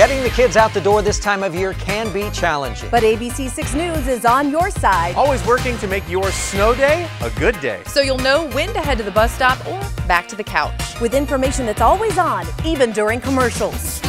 Getting the kids out the door this time of year can be challenging. But ABC 6 News is on your side. Always working to make your snow day a good day. So you'll know when to head to the bus stop or back to the couch. With information that's always on, even during commercials.